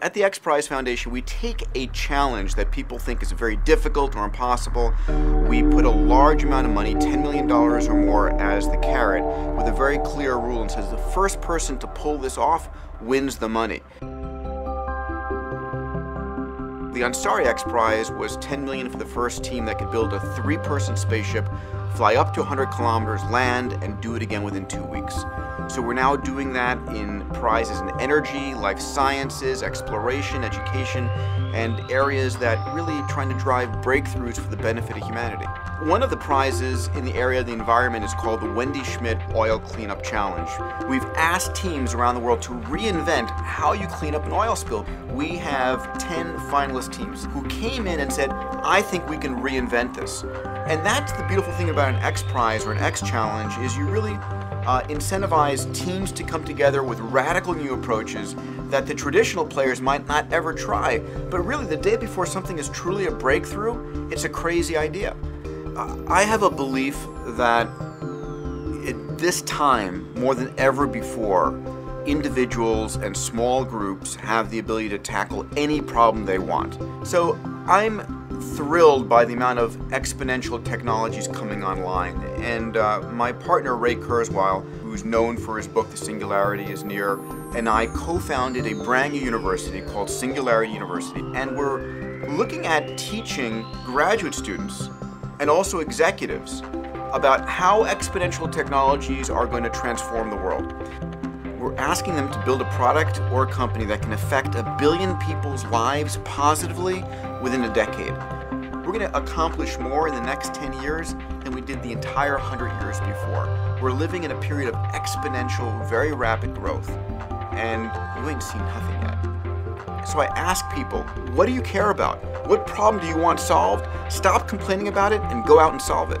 At the X Prize Foundation, we take a challenge that people think is very difficult or impossible. We put a large amount of money, $10 million or more, as the carrot, with a very clear rule and says the first person to pull this off wins the money. The Ansari X Prize was 10 million for the first team that could build a three-person spaceship, fly up to 100 kilometers, land, and do it again within two weeks. So we're now doing that in prizes in energy, life sciences, exploration, education, and areas that really trying to drive breakthroughs for the benefit of humanity. One of the prizes in the area of the environment is called the Wendy Schmidt Oil Cleanup Challenge. We've asked teams around the world to reinvent how you clean up an oil spill. We have 10 finalist teams who came in and said, I think we can reinvent this. And that's the beautiful thing about an X Prize or an X Challenge is you really uh, incentivize teams to come together with radical new approaches that the traditional players might not ever try. But really, the day before something is truly a breakthrough, it's a crazy idea. I have a belief that at this time, more than ever before, individuals and small groups have the ability to tackle any problem they want. So I'm thrilled by the amount of exponential technologies coming online. And uh, my partner, Ray Kurzweil, who's known for his book, The Singularity is Near, and I co-founded a brand new university called Singularity University. And we're looking at teaching graduate students and also executives about how exponential technologies are going to transform the world. We're asking them to build a product or a company that can affect a billion people's lives positively within a decade. We're going to accomplish more in the next 10 years than we did the entire 100 years before. We're living in a period of exponential, very rapid growth, and we ain't seen nothing yet. So I ask people, what do you care about? What problem do you want solved? Stop complaining about it and go out and solve it.